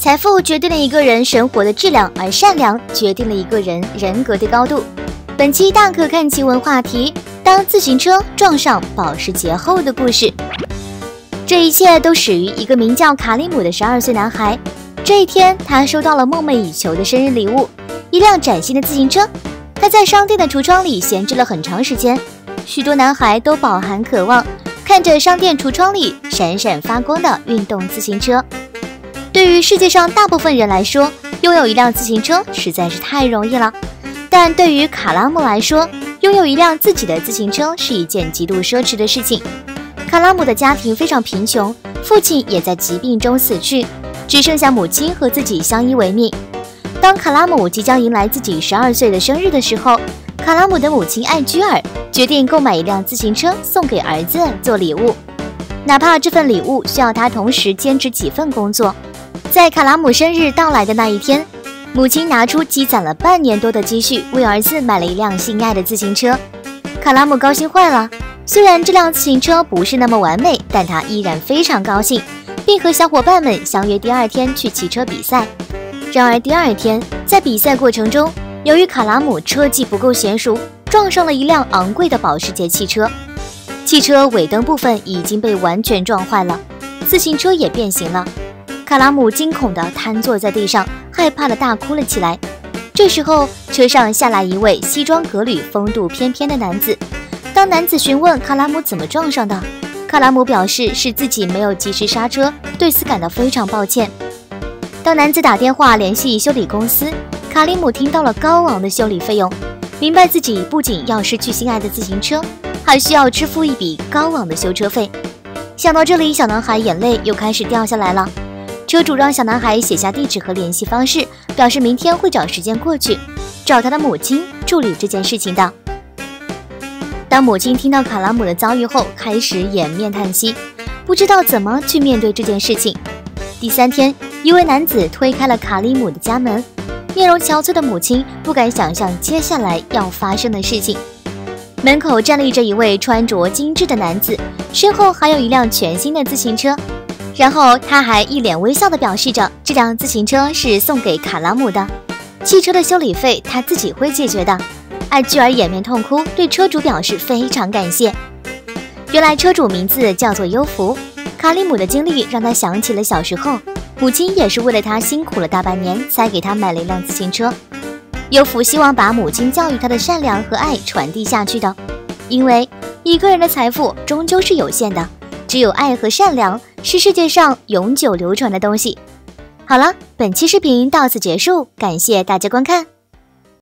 财富决定了一个人生活的质量，而善良决定了一个人人格的高度。本期大可看奇闻话题：当自行车撞上保时捷后的故事。这一切都始于一个名叫卡里姆的十二岁男孩。这一天，他收到了梦寐以求的生日礼物——一辆崭新的自行车。他在商店的橱窗里闲置了很长时间，许多男孩都饱含渴望，看着商店橱窗里闪闪发光的运动自行车。对于世界上大部分人来说，拥有一辆自行车实在是太容易了。但对于卡拉姆来说，拥有一辆自己的自行车是一件极度奢侈的事情。卡拉姆的家庭非常贫穷，父亲也在疾病中死去，只剩下母亲和自己相依为命。当卡拉姆即将迎来自己十二岁的生日的时候，卡拉姆的母亲艾居尔决定购买一辆自行车送给儿子做礼物，哪怕这份礼物需要他同时兼职几份工作。在卡拉姆生日到来的那一天，母亲拿出积攒了半年多的积蓄，为儿子买了一辆心爱的自行车。卡拉姆高兴坏了。虽然这辆自行车不是那么完美，但他依然非常高兴，并和小伙伴们相约第二天去骑车比赛。然而第二天，在比赛过程中，由于卡拉姆车技不够娴熟，撞上了一辆昂贵的保时捷汽车，汽车尾灯部分已经被完全撞坏了，自行车也变形了。卡拉姆惊恐地瘫坐在地上，害怕地大哭了起来。这时候，车上下来一位西装革履、风度翩翩的男子。当男子询问卡拉姆怎么撞上的，卡拉姆表示是自己没有及时刹车，对此感到非常抱歉。当男子打电话联系修理公司，卡里姆听到了高昂的修理费用，明白自己不仅要失去心爱的自行车，还需要支付一笔高昂的修车费。想到这里，小男孩眼泪又开始掉下来了。车主让小男孩写下地址和联系方式，表示明天会找时间过去，找他的母亲处理这件事情的。当母亲听到卡拉姆的遭遇后，开始掩面叹息，不知道怎么去面对这件事情。第三天，一位男子推开了卡里姆的家门，面容憔悴的母亲不敢想象接下来要发生的事情。门口站立着一位穿着精致的男子，身后还有一辆全新的自行车。然后他还一脸微笑地表示着，这辆自行车是送给卡拉姆的，汽车的修理费他自己会解决的。艾居尔掩面痛哭，对车主表示非常感谢。原来车主名字叫做优福。卡里姆的经历让他想起了小时候，母亲也是为了他辛苦了大半年，才给他买了一辆自行车。优福希望把母亲教育他的善良和爱传递下去的，因为一个人的财富终究是有限的，只有爱和善良。是世界上永久流传的东西。好了，本期视频到此结束，感谢大家观看。